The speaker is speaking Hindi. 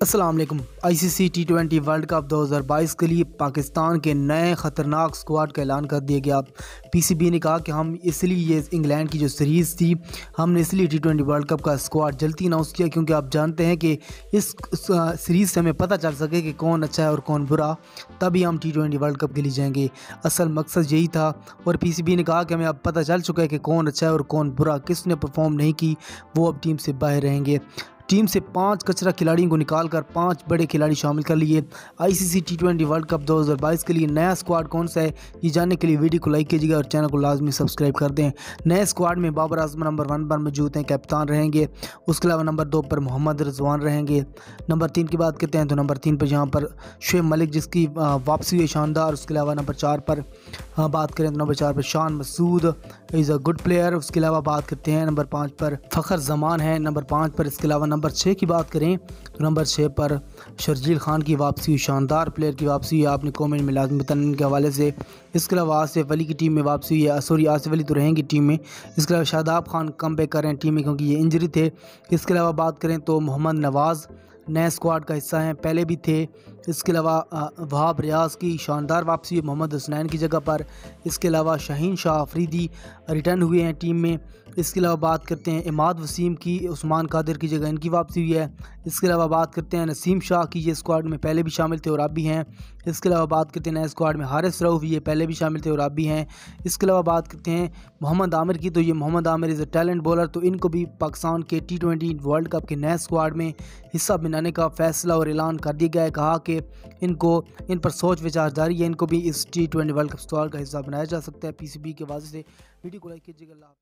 Aslam I C C T twenty world cup 2022 के लिए पाकिस्तान के नए ख़तरनाक स्क्वाड का ऐलान कर दिया गया। पी सी बी ने कहा कि हम इसलिए ये इंग्लैंड की जो सीरीज़ थी, हमने इसलिए टी ट्वेंटी वर्ल्ड कप का स्क्वाड जल्दी अनाउंस किया क्योंकि आप जानते हैं कि इस सीरीज़ से हमें पता चल सके कि कौन अच्छा है और कौन बुरा, तभी हम टी ट्वेंटी वर्ल्ड कप के लिए जाएँगे। असल मकसद यही था और पी ने कहा कि हमें अब पता चल चुका है कि कौन अच्छा है और कौन बुरा, किसने परफॉर्म नहीं की, वो अब टीम से बाहर रहेंगे। टीम से पाँच कचरा खिलाड़ियों को निकालकर पाँच बड़े खिलाड़ी शामिल कर लिए। ICC T twenty world cup 2022 के लिए नया स्क्वाड कौन सा है, ये जानने के लिए वीडियो को लाइक कीजिएगा और चैनल को लाजमी सब्सक्राइब कर दें। नए स्क्वाड में बाबर आज़म नंबर वन पर मौजूद हैं कप्तान रहेंगे। उसके अलावा नंबर दो पर मोहम्मद रजवान रहेंगे। नंबर तीन की बात करते हैं तो नंबर तीन पर यहाँ पर शुएब मलिक, जिसकी वापसी हुई शानदार। उसके अलावा नंबर चार पर बात करें तो नंबर चार पर, Shan Masood is a good player उसके अलावा बात करते हैं नंबर पाँच पर, फ़खर जमान है नंबर पाँच पर। इसके अलावा नंबर छः की बात करें तो नंबर छः पर शर्जील खान की वापसी, शानदार प्लेयर की वापसी आपने कॉमेंट में लाजमी तन के हवाले से। इसके अलावा आसिफ अली की टीम में वापसी है। सॉरी आसिफ अली तो रहेंगी टीम में। इसके अलावा शादाब खान कम बैक कर रहे हैं टीम में क्योंकि ये इंजरी थे। इसके अलावा बात करें तो मोहम्मद नवाज़ नए स्क्वाड का हिस्सा हैं, पहले भी थे। इसके अलावा वहाब रियाज की शानदार वापसी मोहम्मद हसनैन की जगह पर। इसके अलावा शाहीन शाह आफरीदी रिटर्न हुए हैं टीम में। इसके अलावा बात करते हैं इमाद वसीम की, उस्मान कादिर की जगह इनकी वापसी हुई है। इसके अलावा बात करते हैं नसीम शाह की, ये स्क्वाड में पहले भी शामिल थे और अब भी हैं। इसके अलावा बात करते हैं नए स्क्वाड में हारिस रऊफ़, ये पहले भी शामिल थे और अब भी हैं। इसके अलावा बात करते हैं मोहम्मद आमिर की तो ये Mohammad Amir is a talent bowler तो इनको भी पाकिस्तान के टी ट्वेंटी वर्ल्ड कप के नए स्क्वाड में हिस्सा बनाने का फैसला और ऐलान कर दिया गया है। कहा कि इनको, इन पर सोच विचार जारी है, इनको भी इस T twenty world cup squad का हिस्सा बनाया जा सकता है। पी सी बी के वाजे से वीडियो को लाइक कीजिएगा।